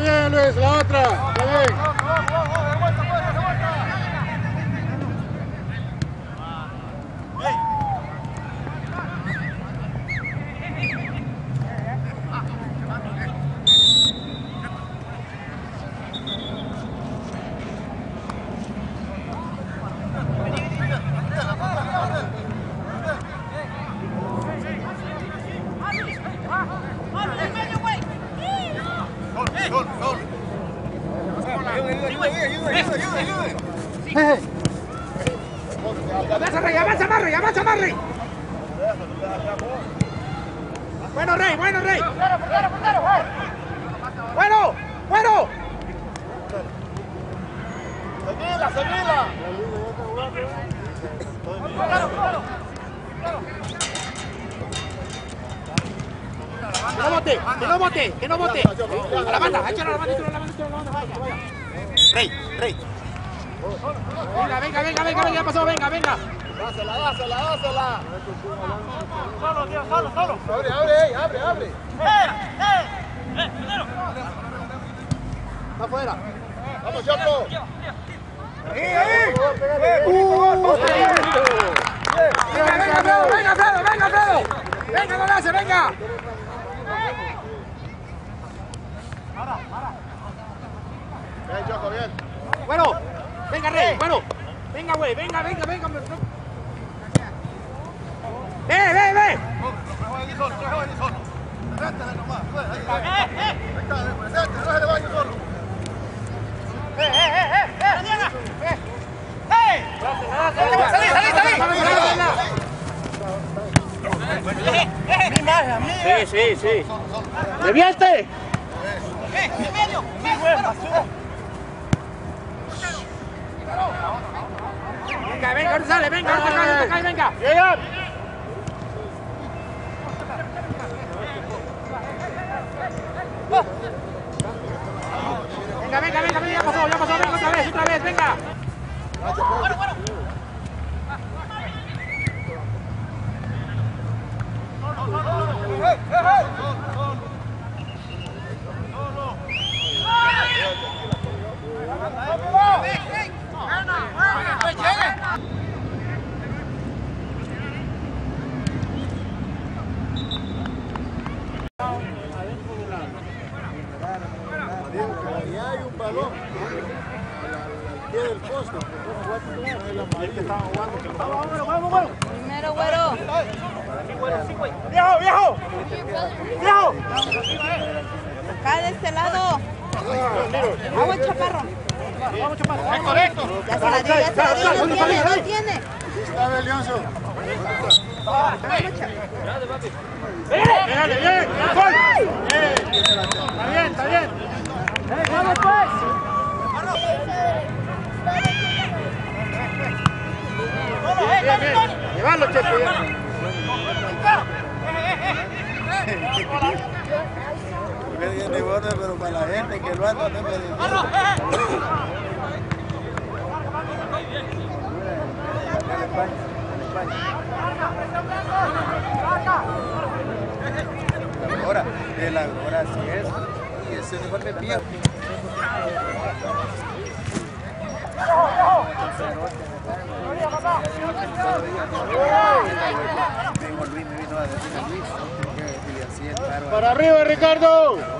bien, Luis, la otra. Está bien. Avanza, Rey, avanza más, Rey, avanza. Bueno, Rey, bueno, Rey. Bueno, bueno. Seguila, seguila. Que no bote, que no bote, que no bote. A la banda, la banda, la banda, la banda. Rey, Rey. Venga, venga, venga, venga, venga, ya pasó, venga, venga. Dásela, dásela, dásela. Solo, tío, solo, solo. Abre, abre, ey, abre, abre. Está afuera. Vamos, Chapo. Ahí, ahí. Uh, Venga, venga, Fredo, venga, Fredo, venga, Fredo. Venga, no le hace, venga. Bien, Choco, bien. Bueno, venga, Rey, bueno. Venga, güey, venga, venga, venga. Ve, ve, ve. Solo, solo. Preséntale nomás. Ahí, ahí. Ahí está, presente, no se le vaya solo. Salí, salí, salí. Sí, sí, sí. ¡Devierte! Venga, venga, ahora sale, venga, ahora cae, ahora cae, venga. Venga, venga, venga, venga, ya pasó, ya pasó, venga otra vez, otra vez, venga. Ahí hay un balón. Al, pie del poste. Primero, güero. ¡Viejo, viejo! ¡Viejo! Acá de este lado. Agua, chaparro. ¡Es correcto! Ya se la dio, ya se la dio. No tiene, no tiene. Está. ¡Pégale, bien! ¡Gol! Está bien, está bien. ¡Vamos, pues! Ahora, de la hora sí es. Para arriba, Ricardo.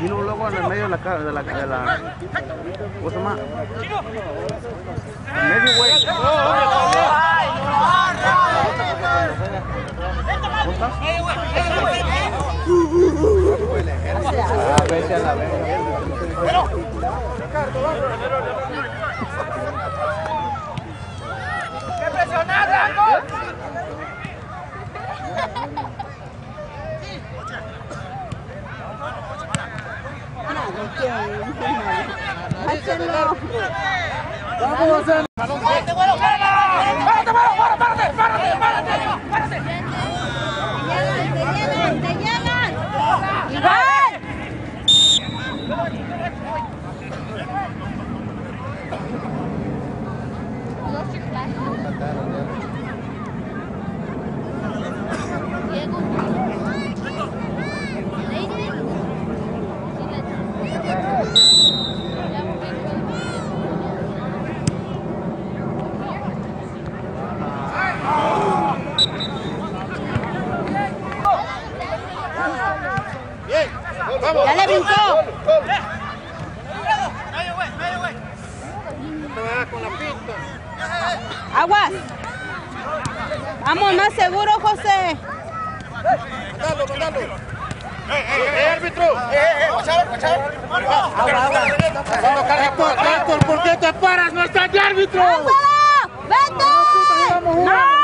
Vino luego en el medio de la cara, de la, de la, ¿cómo se llama? En medio, güey. A veces a la vez. Hácenlo. Te llegan, te llegan, te llegan. Iván. Bien. Vamos. Ya le brincó. Ah, Con la pinta. Aguas. Vamos más seguro, José. Mandalo, mandalo. ¡Eh, árbitro! Vamos, Carlitos, Carlitos, ¿por qué te paras? ¡No está el árbitro! ¡Vete! ¡No!